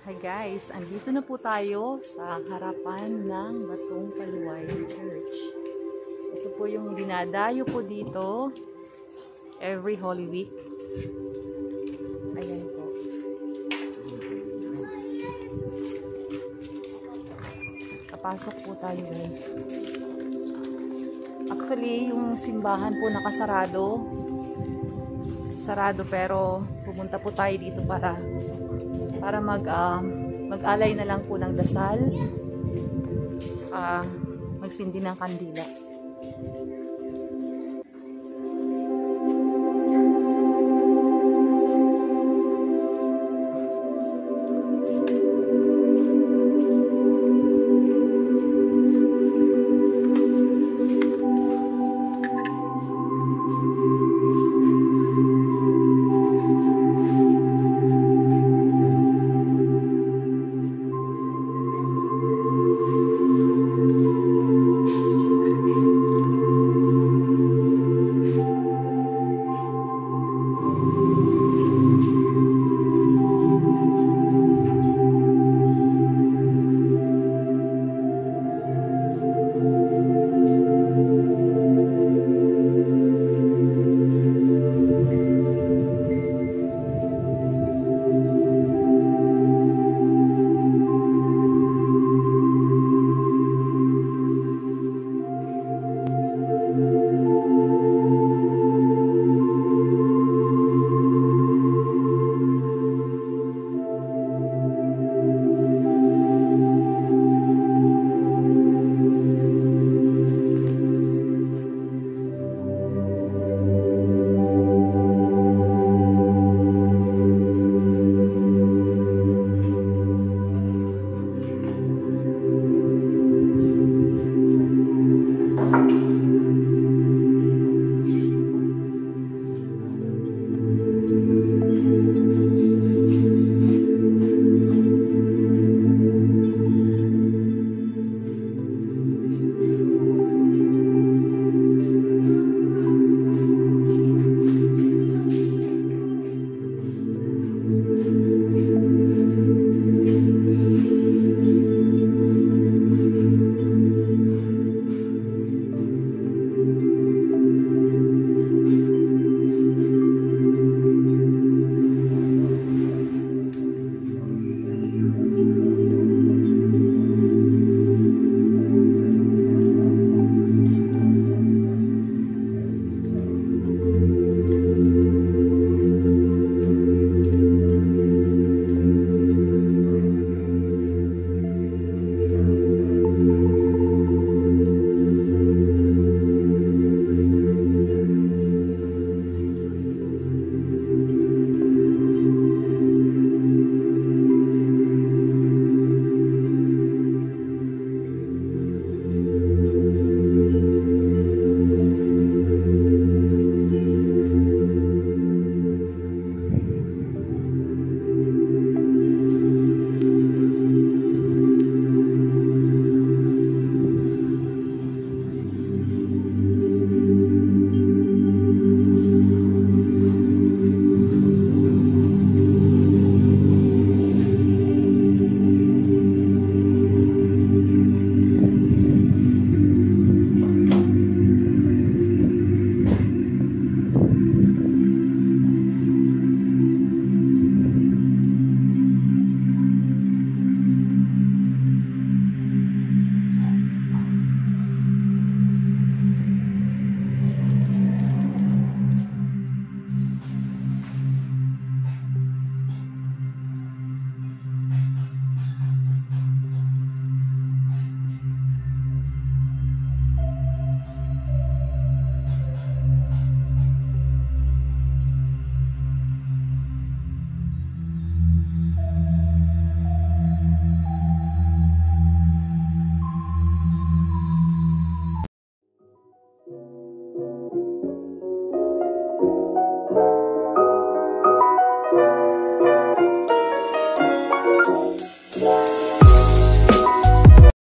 Hi guys, andito na po tayo sa harapan ng Batong Paluay Church. Ito po yung dinadayo po dito every Holy Week. Ayan po. Kapasok po tayo guys. Actually, yung simbahan po nakasarado. Sarado pero pumunta po tayo dito para para mag um, mag-alay na lang po ng dasal. Uh, magsindi ng kandila